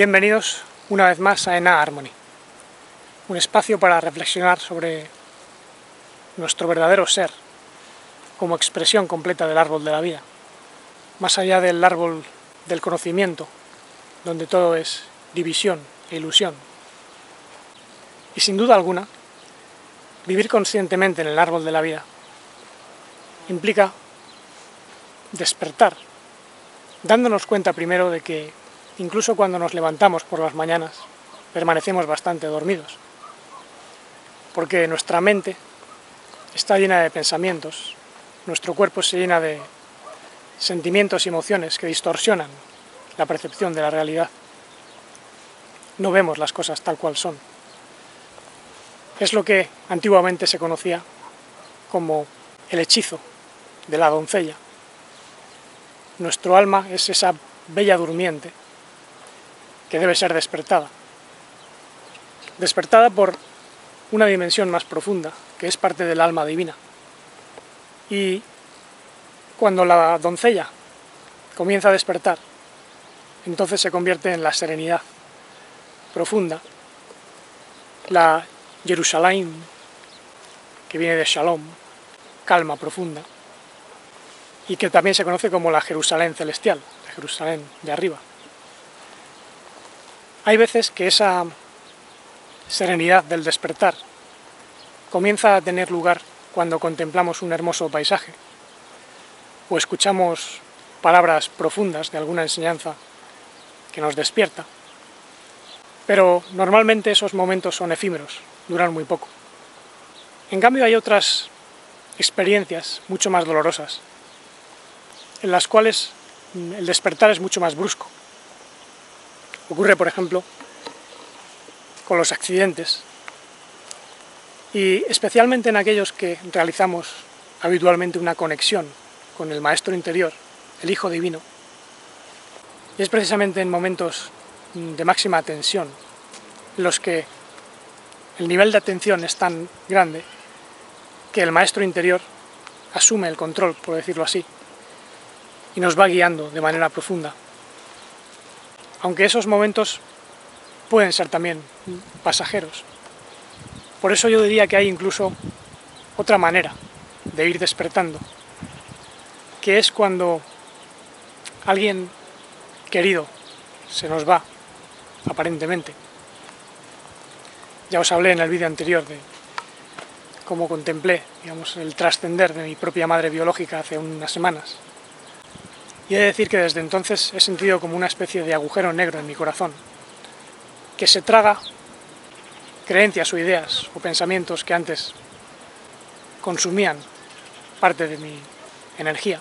Bienvenidos una vez más a Ena Harmony, un espacio para reflexionar sobre nuestro verdadero ser como expresión completa del árbol de la vida, más allá del árbol del conocimiento, donde todo es división e ilusión. Y sin duda alguna, vivir conscientemente en el árbol de la vida implica despertar, dándonos cuenta primero de que incluso cuando nos levantamos por las mañanas permanecemos bastante dormidos, porque nuestra mente está llena de pensamientos, nuestro cuerpo se llena de sentimientos y emociones que distorsionan la percepción de la realidad. No vemos las cosas tal cual son. Es lo que antiguamente se conocía como el hechizo de la doncella. Nuestro alma es esa bella durmiente que debe ser despertada. Despertada por una dimensión más profunda, que es parte del alma divina. Y cuando la doncella comienza a despertar, entonces se convierte en la serenidad profunda, la Jerusalén, que viene de Shalom, calma profunda, y que también se conoce como la Jerusalén celestial, la Jerusalén de arriba. Hay veces que esa serenidad del despertar comienza a tener lugar cuando contemplamos un hermoso paisaje o escuchamos palabras profundas de alguna enseñanza que nos despierta. Pero normalmente esos momentos son efímeros, duran muy poco. En cambio hay otras experiencias mucho más dolorosas, en las cuales el despertar es mucho más brusco. Ocurre, por ejemplo, con los accidentes y especialmente en aquellos que realizamos habitualmente una conexión con el Maestro interior, el Hijo Divino. Y es precisamente en momentos de máxima tensión en los que el nivel de atención es tan grande que el Maestro interior asume el control, por decirlo así, y nos va guiando de manera profunda. Aunque esos momentos pueden ser también pasajeros. Por eso yo diría que hay incluso otra manera de ir despertando, que es cuando alguien querido se nos va, aparentemente. Ya os hablé en el vídeo anterior de cómo contemplé digamos, el trascender de mi propia madre biológica hace unas semanas. Y he de decir que desde entonces he sentido como una especie de agujero negro en mi corazón, que se traga creencias o ideas o pensamientos que antes consumían parte de mi energía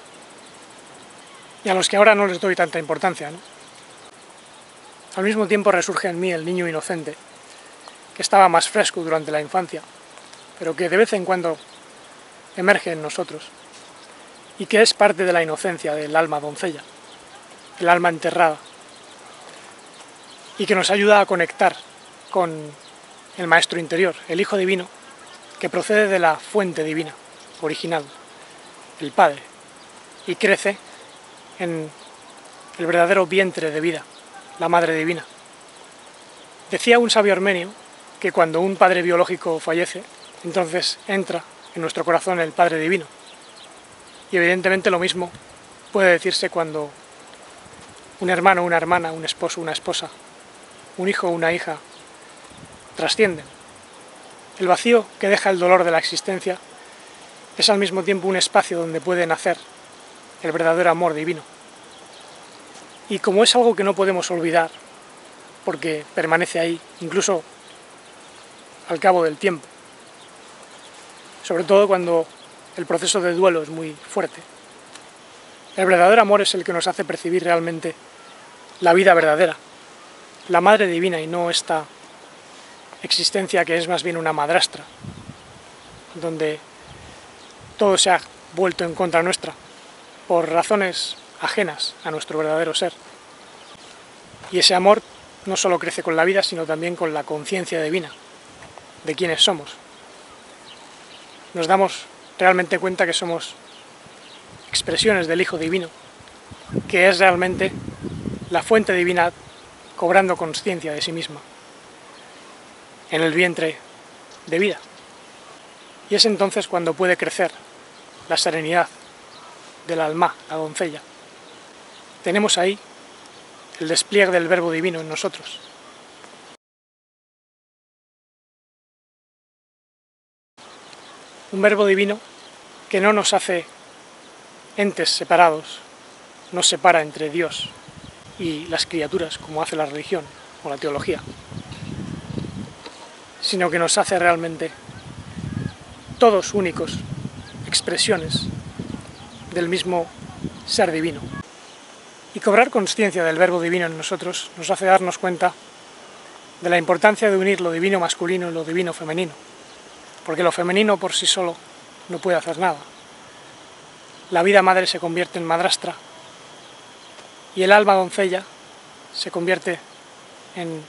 y a los que ahora no les doy tanta importancia. Al mismo tiempo resurge en mí el niño inocente, que estaba más fresco durante la infancia, pero que de vez en cuando emerge en nosotros y que es parte de la inocencia del alma doncella, el alma enterrada, y que nos ayuda a conectar con el Maestro interior, el Hijo Divino, que procede de la fuente divina, original, el Padre, y crece en el verdadero vientre de vida, la Madre Divina. Decía un sabio armenio que cuando un padre biológico fallece, entonces entra en nuestro corazón el Padre Divino. Y evidentemente lo mismo puede decirse cuando un hermano, una hermana, un esposo, una esposa, un hijo, una hija trascienden. El vacío que deja el dolor de la existencia es al mismo tiempo un espacio donde puede nacer el verdadero amor divino. Y como es algo que no podemos olvidar, porque permanece ahí, incluso al cabo del tiempo, sobre todo cuando el proceso de duelo es muy fuerte, el verdadero amor es el que nos hace percibir realmente la vida verdadera, la Madre Divina y no esta existencia que es más bien una madrastra, donde todo se ha vuelto en contra nuestra por razones ajenas a nuestro verdadero ser. Y ese amor no solo crece con la vida, sino también con la conciencia divina de quiénes somos. Nos damos realmente cuenta que somos expresiones del Hijo Divino, que es realmente la fuente divina cobrando conciencia de sí misma, en el vientre de vida. Y es entonces cuando puede crecer la serenidad del alma, la doncella. Tenemos ahí el despliegue del verbo divino en nosotros. Un verbo divino que no nos hace entes separados, nos separa entre Dios y las criaturas, como hace la religión o la teología, sino que nos hace realmente todos únicos, expresiones del mismo ser divino. Y cobrar conciencia del verbo divino en nosotros nos hace darnos cuenta de la importancia de unir lo divino masculino y lo divino femenino, porque lo femenino por sí solo no puede hacer nada. La vida madre se convierte en madrastra y el alma doncella se convierte en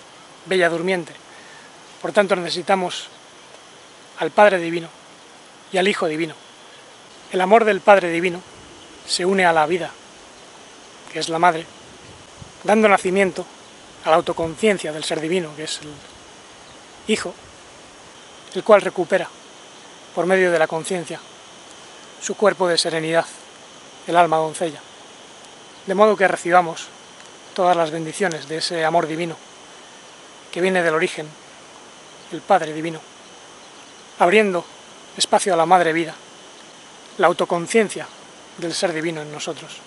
bella durmiente. Por tanto necesitamos al Padre Divino y al Hijo Divino. El amor del Padre Divino se une a la vida, que es la madre, dando nacimiento a la autoconciencia del ser divino, que es el Hijo, el cual recupera, por medio de la conciencia, su cuerpo de serenidad, el alma doncella. De modo que recibamos todas las bendiciones de ese amor divino, que viene del origen, el Padre Divino, abriendo espacio a la Madre Vida, la autoconciencia del ser divino en nosotros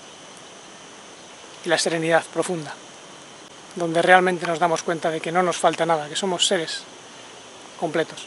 y la serenidad profunda, donde realmente nos damos cuenta de que no nos falta nada, que somos seres completos.